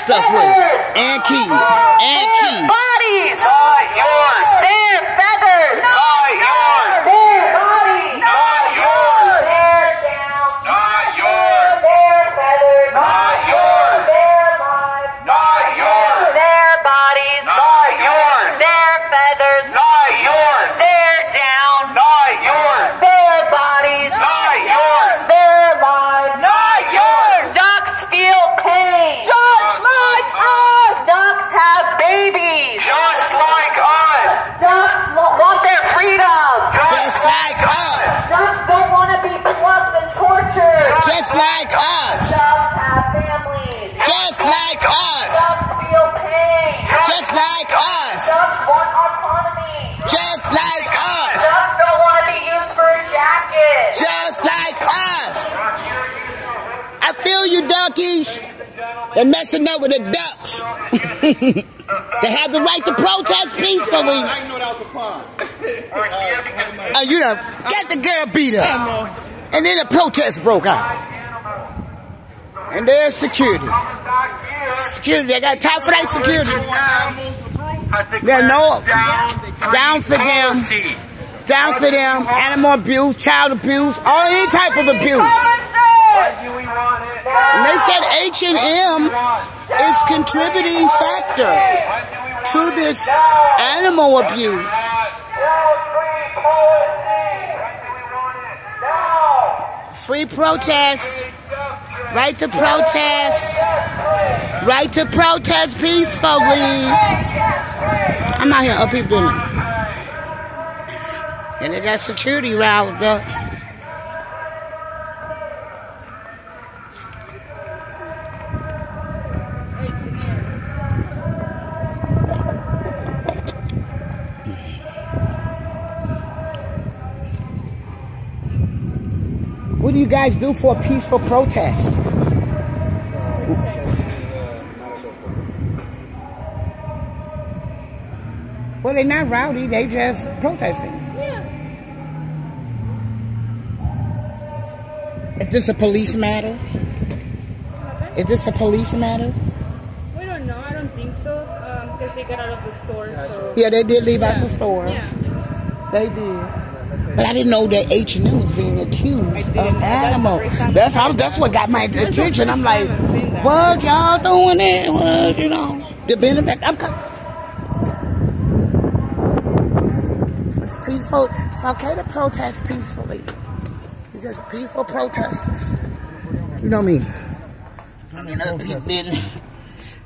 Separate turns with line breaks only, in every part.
stuff with it. And keys. And keys.
Bodies!
Not yours.
Their feathers!
Not yours.
Their bodies!
Not yours.
Their down!
Not yours.
Their feathers!
Not yours.
Their lives!
Not yours.
Their bodies!
Not yours.
Their feathers!
Not yours. Just like us.
Ducks have families!
Just like us.
Ducks feel pain!
Just like us.
Ducks want autonomy!
Just like us.
Ducks don't want to be used for a jacket!
Just like us. I feel you, duckies. They're messing up with the ducks. they have the right to protest peacefully.
I didn't know that was a pond.
Uh, you know, get the girl beat up. And then the protest broke out. And there's security. Security, they got top flight security. There's no down for them, down for them, animal abuse, child abuse, all any type of abuse. And they said H and M is contributing factor to this animal abuse. Free protest, right to protest, right to protest peacefully. I'm out here, up it. And they got security roused up. What do you guys do for a peaceful protest? Well, they're not rowdy, they just protesting. Is this a police matter? Is this a police matter?
We don't know. I don't think so. Um, because they got out of the store. So.
Yeah, they did leave out the store.
Yeah.
They did. But I didn't know that H and M was being accused of.
That's
animal. That's how. That's what got my attention. I'm like,
time I've seen that.
what y'all doing it? What you know? The benefit. I'm co- It's peaceful. It's okay to protest peacefully. It's just peaceful protesters. You know me. I mean, other people didn't.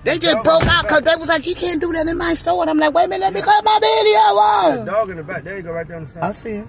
They just broke out because they was like, you can't do that in my store. And I'm like, wait a minute, let me cut my video on.
Dog in the back. There you go, right there on the side.
I see it.